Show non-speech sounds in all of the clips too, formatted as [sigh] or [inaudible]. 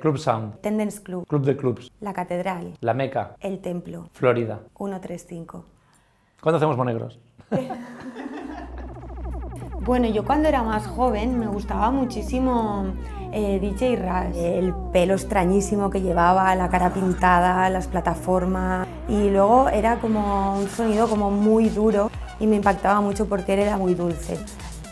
Club Sound, Tendence Club, Club de Clubs, La Catedral, La Meca, El Templo, Florida. 135. ¿Cuándo hacemos monegros? [laughs] Bueno, yo cuando era más joven me gustaba muchísimo eh, DJ Rush. El pelo extrañísimo que llevaba, la cara pintada, las plataformas y luego era como un sonido como muy duro y me impactaba mucho porque él era muy dulce.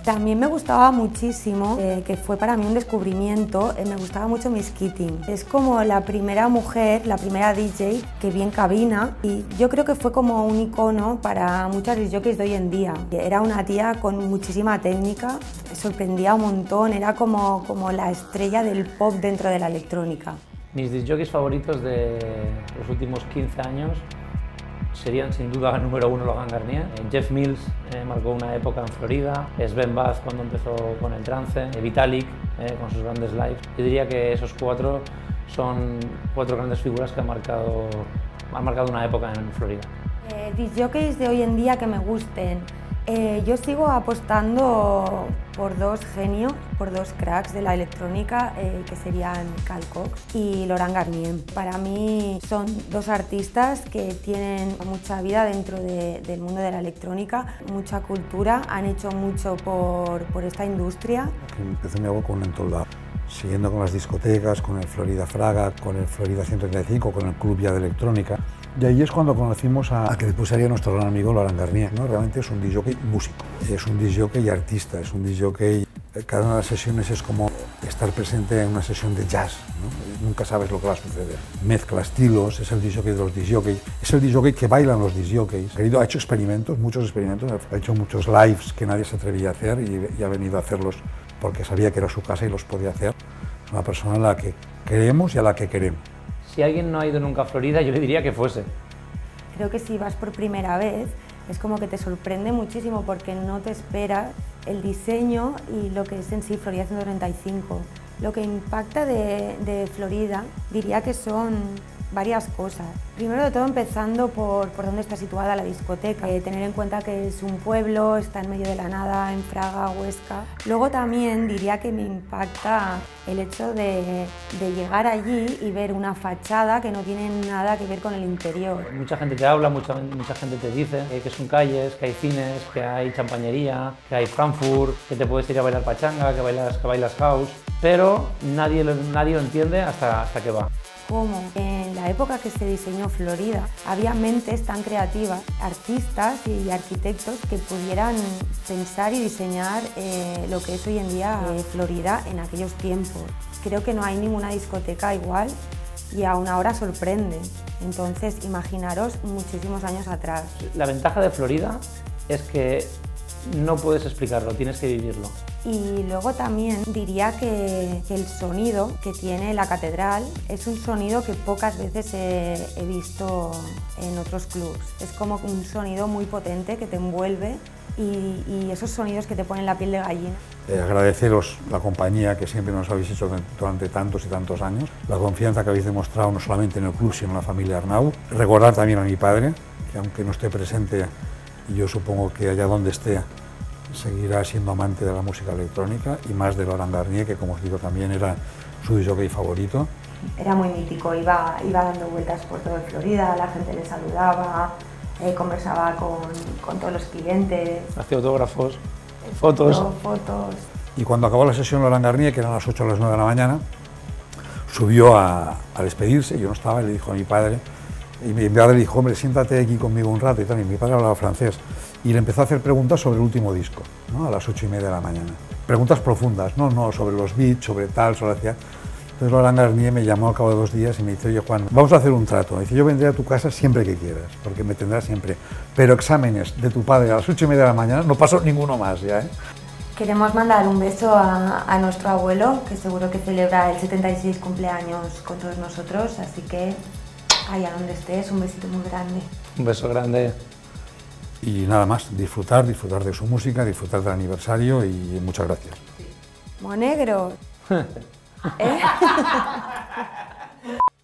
También me gustaba muchísimo, eh, que fue para mí un descubrimiento, eh, me gustaba mucho Miss Keating. Es como la primera mujer, la primera DJ que vi en cabina y yo creo que fue como un icono para muchas DJs de hoy en día. Era una tía con muchísima técnica, sorprendía un montón, era como, como la estrella del pop dentro de la electrónica. Mis disjockeys favoritos de los últimos 15 años serían sin duda [laughs] número uno Logan Garnier. Eh, Jeff Mills eh, marcó una época en Florida, Sven Bath cuando empezó con el trance, eh, Vitalik con sus grandes lives. Yo diría que esos cuatro son cuatro grandes figuras que han marcado, han marcado una época en Florida. Eh, de hoy en día que me gusten. Eh, yo sigo apostando por dos genios, por dos cracks de la electrónica, eh, que serían Cal Cox y Laurent Garnier. Para mí son dos artistas que tienen mucha vida dentro de- del mundo de la electrónica, mucha cultura, han hecho mucho por, esta industria. Empezó mi con un entoldado, siguiendo con las discotecas, con el Florida Fraga, con el Florida 135, con el Club ya de Electrónica. Y ahí es cuando conocimos a, que después sería nuestro gran amigo Laurent Garnier. ¿no? Realmente es un disjockey músico, es un disjockey artista, es un disjockey... Cada una de las sesiones es como estar presente en una sesión de jazz, ¿no? nunca sabes lo que va a suceder. Mezcla estilos, es el disjockey de los disjockeys, es el disjockey que bailan los disjockeys. Ha hecho experimentos, muchos experimentos, ha hecho muchos lives que nadie se atrevía a hacer y, y ha venido a hacerlos porque sabía que era su casa y los podía hacer. Una persona a la que queremos y a la que queremos. Si alguien no ha ido nunca a Florida, yo le diría que fuese. Creo que si vas por primera vez es como que te sorprende muchísimo porque no te esperas el diseño y lo que es en sí Florida 135. Lo que impacta de, de Florida diría que son varias cosas. Primero de todo empezando por, por dónde está situada la discoteca, Eh, tener en cuenta que es un pueblo, está en medio de la nada, en Fraga, Huesca. Luego también diría que me impacta el hecho de, de llegar allí y ver una fachada que no tiene nada que ver con el interior. Mucha gente te habla, mucha, mucha gente te dice eh, que son calles, que hay cines, que hay champañería, que hay Frankfurt, que te puedes ir a bailar pachanga, que bailas, que bailas house, pero nadie nadie lo entiende hasta, hasta que va. Como en la época que se diseñó Florida había mentes tan creativas, artistas y arquitectos que pudieran pensar y diseñar eh, lo que es hoy en día eh, Florida en aquellos tiempos. Creo que no hay ninguna discoteca igual y aún ahora sorprende. Entonces imaginaros muchísimos años atrás. La ventaja de Florida es que no puedes explicarlo, tienes que vivirlo. Y luego también diría que, el sonido que tiene la catedral es un sonido que pocas veces he, he visto en otros clubs. Es como un sonido muy potente que te envuelve y, y esos sonidos que te ponen la piel de gallina. Eh, agradeceros la compañía que siempre nos habéis hecho durante tantos y tantos años, la confianza que habéis demostrado no solamente en el club, sino en la familia Arnau. Recordar también a mi padre, que aunque no esté presente, yo supongo que allá donde esté, seguirá siendo amante de la música electrónica y más de Laurent Garnier, que como os digo también era su disjockey favorito. Era muy mítico, iba, iba dando vueltas por toda Florida, la gente le saludaba, eh, conversaba con, con todos los clientes, Hacía autógrafos, fotos. fotos. Y cuando acabó la sesión Laurent Garnier, que eran las 8 o las 9 de la mañana, subió a, a despedirse, yo no estaba, y le dijo a mi padre, y mi padre dijo, hombre, siéntate aquí conmigo un rato y tal, y mi padre hablaba francés, y le empezó a hacer preguntas sobre el último disco, ¿no? a las 8 y media de la mañana. Preguntas profundas, no, no, sobre los beats, sobre tal, sobre hacia... Entonces Laurent Garnier me llamó al cabo de dos días y me dice, oye Juan, vamos a hacer un trato. Me dice, yo vendré a tu casa siempre que quieras, porque me tendrás siempre. Pero exámenes de tu padre a las ocho y media de la mañana, no paso ninguno más ya, ¿eh? Queremos mandar un beso a, a nuestro abuelo, que seguro que celebra el 76 cumpleaños con todos nosotros, así que allá donde estés, un besito muy grande. Un beso grande. Y nada más, disfrutar, disfrutar de su música, disfrutar del aniversario y muchas gracias. Monegro. [laughs] ¿Eh? [laughs]